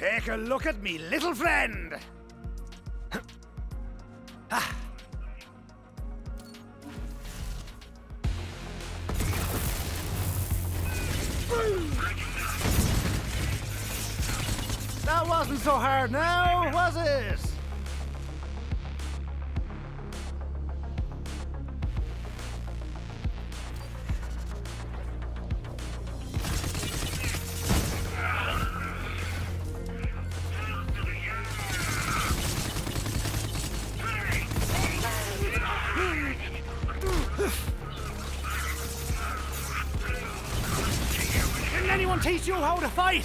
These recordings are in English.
Take a look at me, little friend. That wasn't so hard now, was it? Teach you how to fight?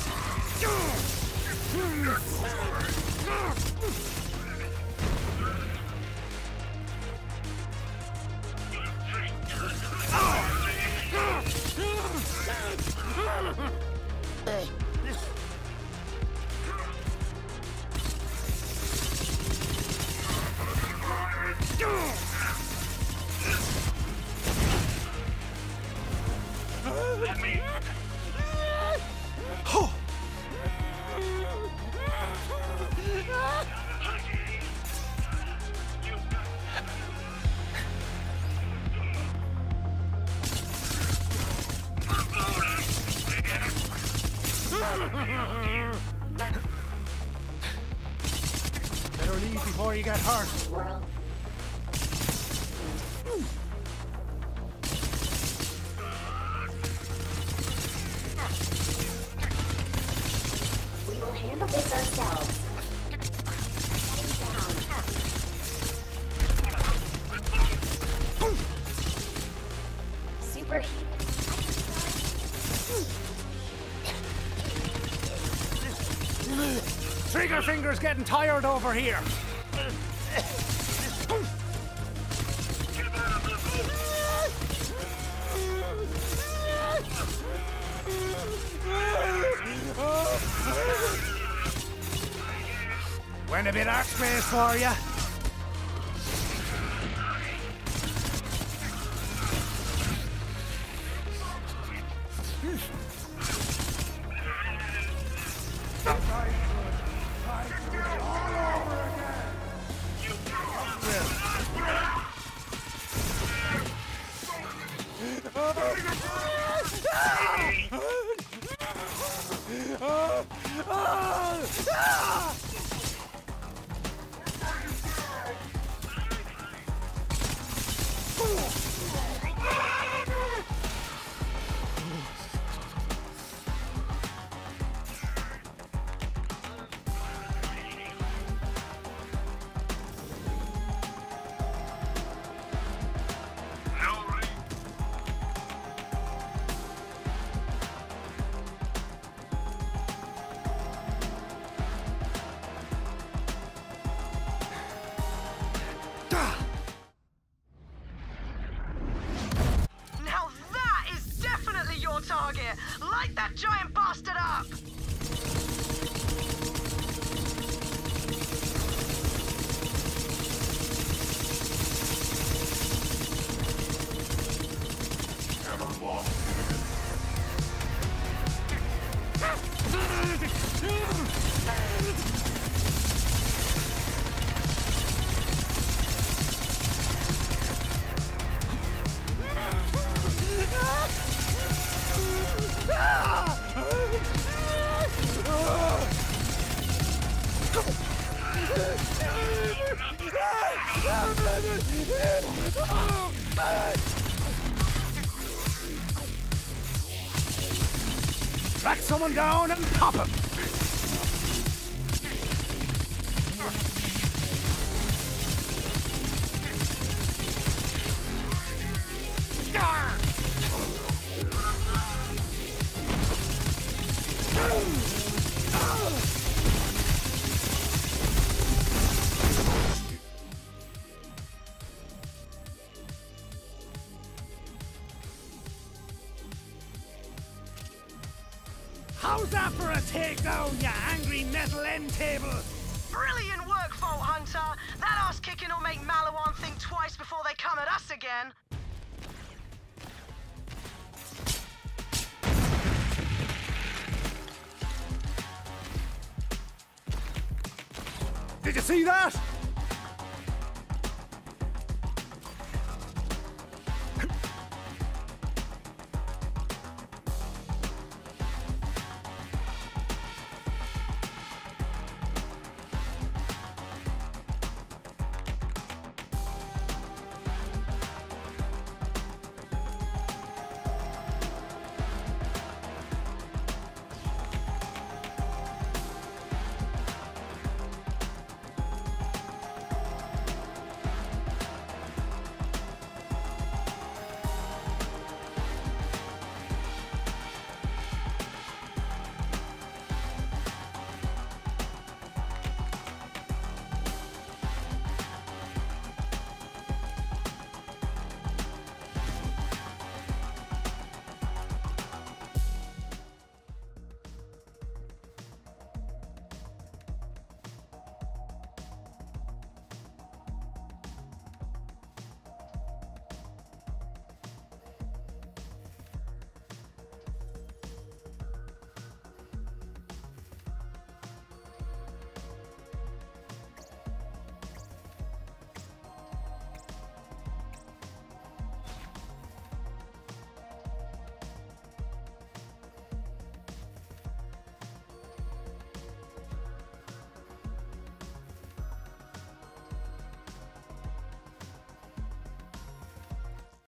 Better leave before you get hurt. We will handle this ourselves. Trigger finger's getting tired over here. Went a bit arc space for you. Now Track someone down and pop him. That for a takedown, you angry metal end table? Brilliant work, Vault Hunter! That ass kicking will make Maliwan think twice before they come at us again! Did you see that?